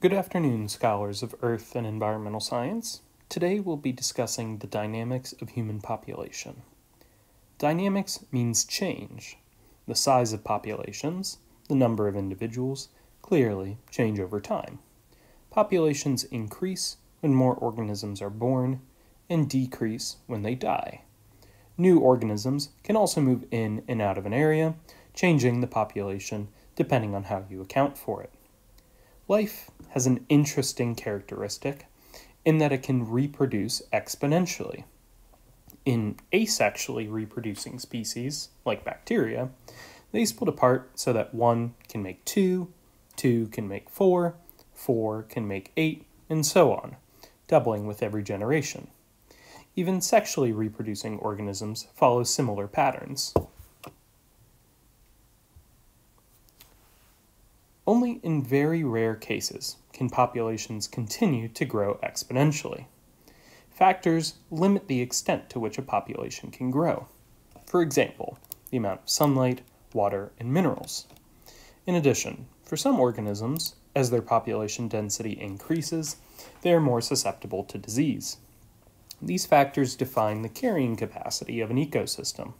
Good afternoon, scholars of Earth and environmental science. Today we'll be discussing the dynamics of human population. Dynamics means change. The size of populations, the number of individuals, clearly change over time. Populations increase when more organisms are born and decrease when they die. New organisms can also move in and out of an area, changing the population depending on how you account for it. Life has an interesting characteristic in that it can reproduce exponentially. In asexually reproducing species, like bacteria, they split apart so that one can make two, two can make four, four can make eight, and so on, doubling with every generation. Even sexually reproducing organisms follow similar patterns. In very rare cases can populations continue to grow exponentially. Factors limit the extent to which a population can grow. For example, the amount of sunlight, water, and minerals. In addition, for some organisms, as their population density increases, they are more susceptible to disease. These factors define the carrying capacity of an ecosystem,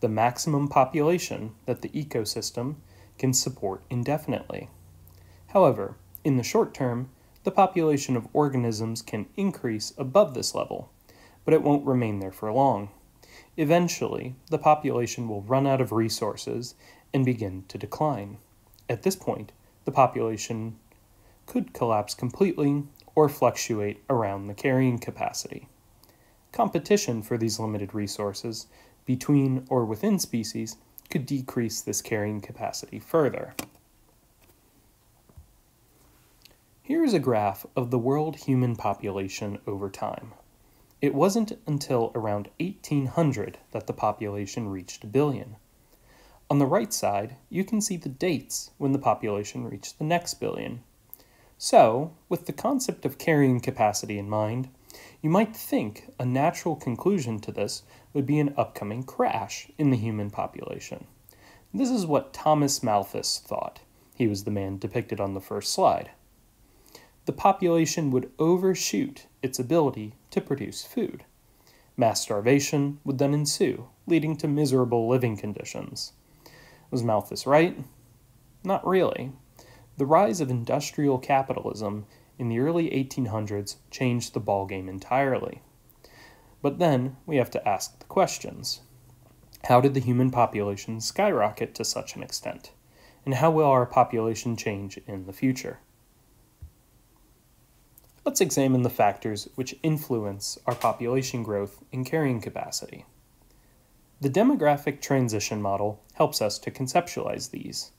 the maximum population that the ecosystem can support indefinitely. However, in the short term, the population of organisms can increase above this level, but it won't remain there for long. Eventually, the population will run out of resources and begin to decline. At this point, the population could collapse completely or fluctuate around the carrying capacity. Competition for these limited resources between or within species could decrease this carrying capacity further. Here is a graph of the world human population over time. It wasn't until around 1800 that the population reached a billion. On the right side, you can see the dates when the population reached the next billion. So, with the concept of carrying capacity in mind, you might think a natural conclusion to this would be an upcoming crash in the human population. This is what Thomas Malthus thought. He was the man depicted on the first slide. The population would overshoot its ability to produce food. Mass starvation would then ensue, leading to miserable living conditions. Was Malthus right? Not really. The rise of industrial capitalism in the early 1800s changed the ballgame entirely. But then we have to ask the questions. How did the human population skyrocket to such an extent? And how will our population change in the future? Let's examine the factors which influence our population growth and carrying capacity. The demographic transition model helps us to conceptualize these.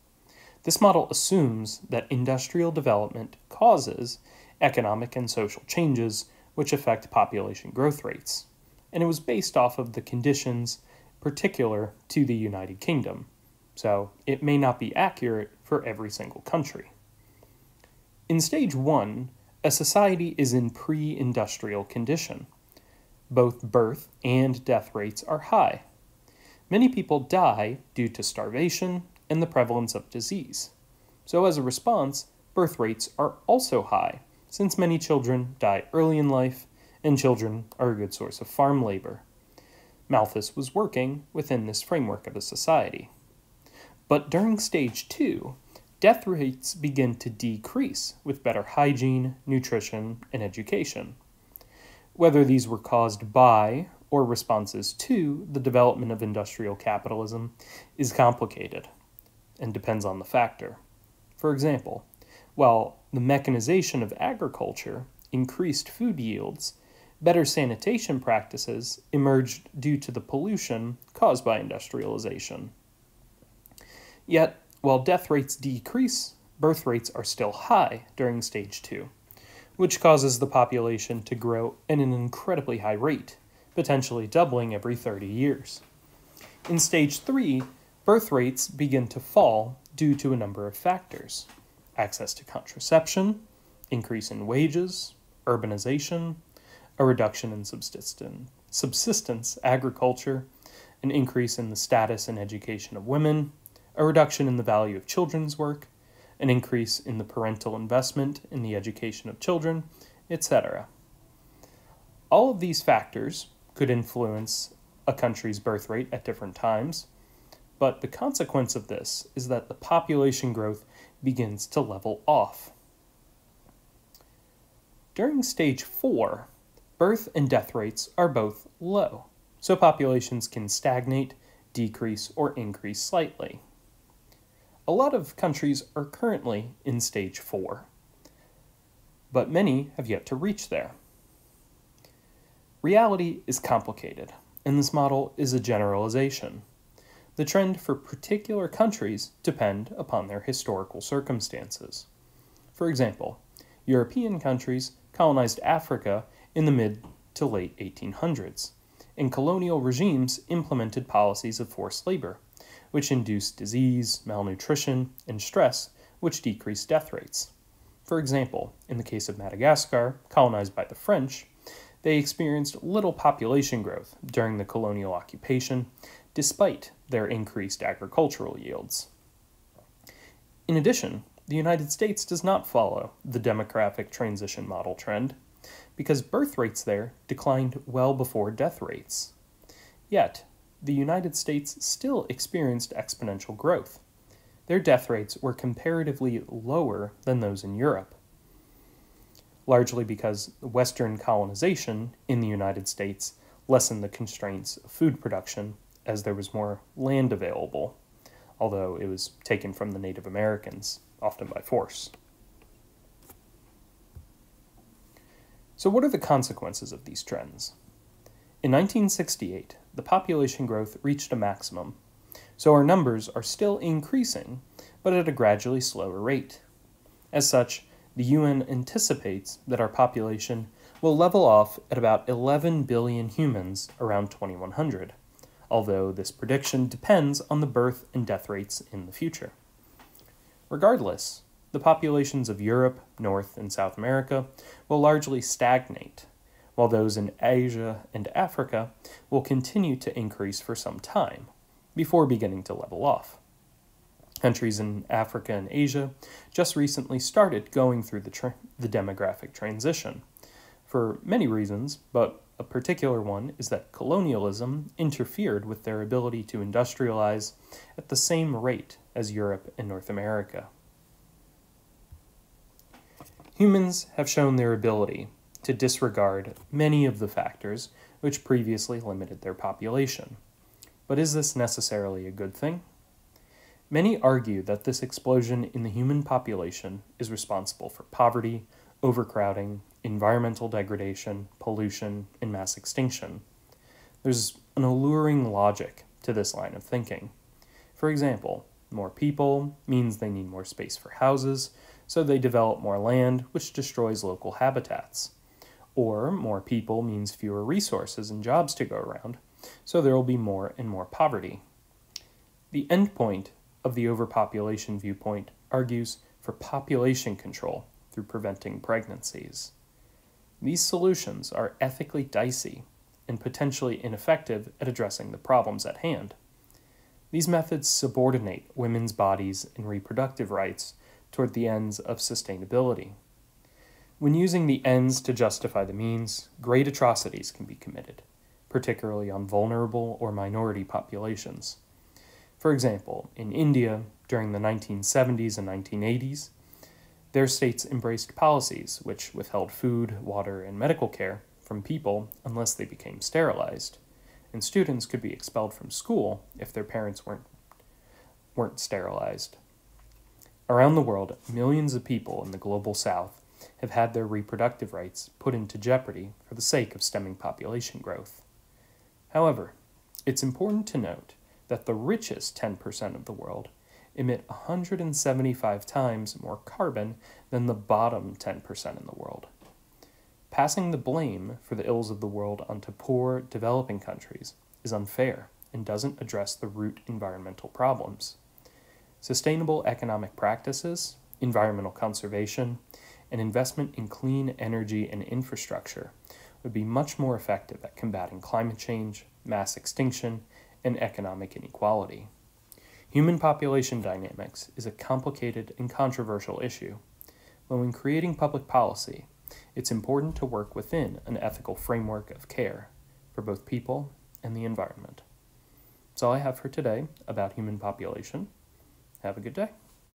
This model assumes that industrial development causes economic and social changes which affect population growth rates, and it was based off of the conditions particular to the United Kingdom, so it may not be accurate for every single country. In stage one, a society is in pre industrial condition. Both birth and death rates are high. Many people die due to starvation, and the prevalence of disease. So, as a response, birth rates are also high, since many children die early in life, and children are a good source of farm labor. Malthus was working within this framework of a society. But during stage two, death rates begin to decrease with better hygiene, nutrition, and education. Whether these were caused by or responses to the development of industrial capitalism is complicated and depends on the factor. For example, while the mechanization of agriculture increased food yields, better sanitation practices emerged due to the pollution caused by industrialization. Yet, while death rates decrease, birth rates are still high during stage 2, which causes the population to grow at an incredibly high rate, potentially doubling every 30 years. In stage 3, birth rates begin to fall due to a number of factors access to contraception, increase in wages, urbanization, a reduction in subsistence, subsistence agriculture, an increase in the status and education of women, a reduction in the value of children's work, an increase in the parental investment in the education of children, etc. All of these factors could influence a country's birth rate at different times, but the consequence of this is that the population growth begins to level off. During stage 4, birth and death rates are both low, so populations can stagnate, decrease, or increase slightly. A lot of countries are currently in stage 4, but many have yet to reach there. Reality is complicated, and this model is a generalization. The trend for particular countries depend upon their historical circumstances. For example, European countries colonized Africa in the mid to late 1800s, and colonial regimes implemented policies of forced labor, which induced disease, malnutrition, and stress, which decreased death rates. For example, in the case of Madagascar, colonized by the French, they experienced little population growth during the colonial occupation, despite their increased agricultural yields. In addition, the United States does not follow the demographic transition model trend because birth rates there declined well before death rates. Yet, the United States still experienced exponential growth. Their death rates were comparatively lower than those in Europe largely because Western colonization in the United States lessened the constraints of food production as there was more land available, although it was taken from the Native Americans, often by force. So, what are the consequences of these trends? In 1968, the population growth reached a maximum, so our numbers are still increasing, but at a gradually slower rate. As such, the UN anticipates that our population will level off at about 11 billion humans around 2100, although this prediction depends on the birth and death rates in the future. Regardless, the populations of Europe, North, and South America will largely stagnate, while those in Asia and Africa will continue to increase for some time before beginning to level off. Countries in Africa and Asia just recently started going through the, the demographic transition for many reasons, but a particular one is that colonialism interfered with their ability to industrialize at the same rate as Europe and North America. Humans have shown their ability to disregard many of the factors which previously limited their population. But is this necessarily a good thing? Many argue that this explosion in the human population is responsible for poverty, overcrowding, environmental degradation, pollution, and mass extinction. There's an alluring logic to this line of thinking. For example, more people means they need more space for houses, so they develop more land, which destroys local habitats. Or more people means fewer resources and jobs to go around, so there will be more and more poverty. The endpoint of the overpopulation viewpoint argues for population control through preventing pregnancies. These solutions are ethically dicey and potentially ineffective at addressing the problems at hand. These methods subordinate women's bodies and reproductive rights toward the ends of sustainability. When using the ends to justify the means, great atrocities can be committed, particularly on vulnerable or minority populations. For example, in India during the 1970s and 1980s, their states embraced policies which withheld food, water, and medical care from people unless they became sterilized, and students could be expelled from school if their parents weren't, weren't sterilized. Around the world, millions of people in the global south have had their reproductive rights put into jeopardy for the sake of stemming population growth. However, it's important to note that the richest 10% of the world emit 175 times more carbon than the bottom 10% in the world. Passing the blame for the ills of the world onto poor, developing countries is unfair and doesn't address the root environmental problems. Sustainable economic practices, environmental conservation, and investment in clean energy and infrastructure would be much more effective at combating climate change, mass extinction, and economic inequality. Human population dynamics is a complicated and controversial issue. But when creating public policy, it's important to work within an ethical framework of care for both people and the environment. That's all I have for today about human population. Have a good day.